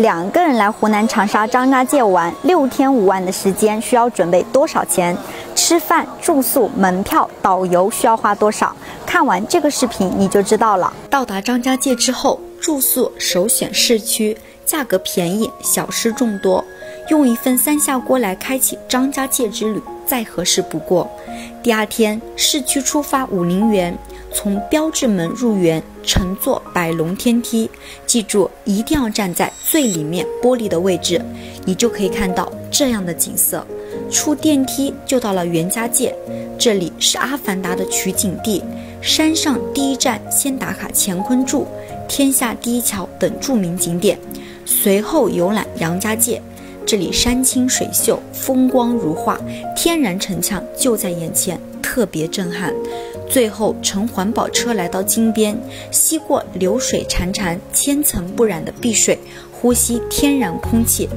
两个人来湖南长沙张家界玩，六天五晚的时间需要准备多少钱？吃饭、住宿、门票、导游需要花多少？看完这个视频你就知道了。到达张家界之后，住宿首选市区，价格便宜，小吃众多，用一份三下锅来开启张家界之旅，再合适不过。第二天，市区出发武陵源。从标志门入园，乘坐百龙天梯，记住一定要站在最里面玻璃的位置，你就可以看到这样的景色。出电梯就到了袁家界，这里是《阿凡达》的取景地。山上第一站先打卡乾坤柱、天下第一桥等著名景点，随后游览杨家界，这里山清水秀，风光如画，天然城墙就在眼前，特别震撼。最后乘环保车来到金边，吸过流水潺潺、千层不染的碧水，呼吸天然空气。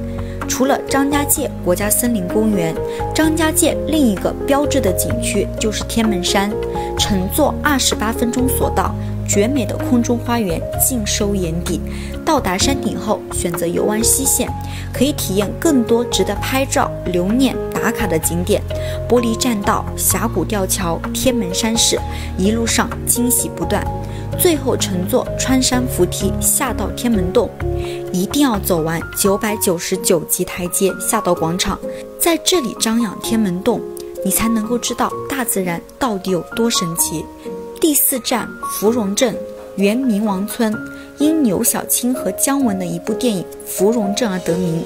除了张家界国家森林公园，张家界另一个标志的景区就是天门山。乘坐二十八分钟索道，绝美的空中花园尽收眼底。到达山顶后，选择游玩西线，可以体验更多值得拍照留念。打卡的景点：玻璃栈道、峡谷吊桥、天门山势，一路上惊喜不断。最后乘坐穿山扶梯下到天门洞，一定要走完九百九十九级台阶下到广场，在这里张仰天门洞，你才能够知道大自然到底有多神奇。第四站芙蓉镇，原明王村，因牛小青和姜文的一部电影《芙蓉镇》而得名。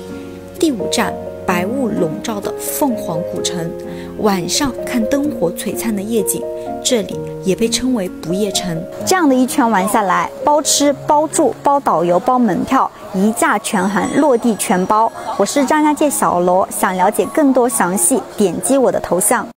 第五站。白雾笼罩的凤凰古城，晚上看灯火璀璨的夜景，这里也被称为不夜城。这样的一圈玩下来，包吃包住包导游包门票，一价全含，落地全包。我是张家界小罗，想了解更多详细，点击我的头像。